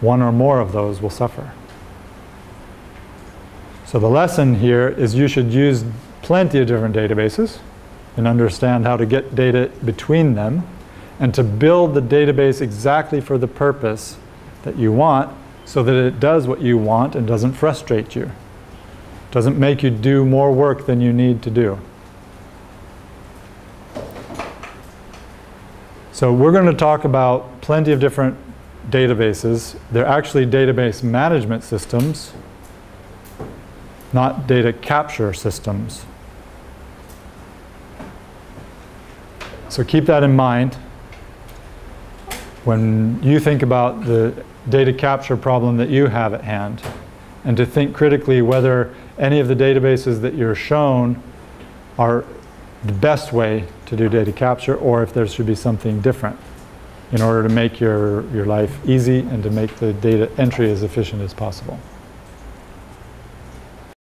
one or more of those will suffer. So the lesson here is you should use plenty of different databases and understand how to get data between them and to build the database exactly for the purpose that you want so that it does what you want and doesn't frustrate you. Doesn't make you do more work than you need to do. So we're going to talk about plenty of different databases. They're actually database management systems, not data capture systems. So keep that in mind when you think about the data capture problem that you have at hand and to think critically whether any of the databases that you're shown are the best way to do data capture or if there should be something different in order to make your, your life easy and to make the data entry as efficient as possible.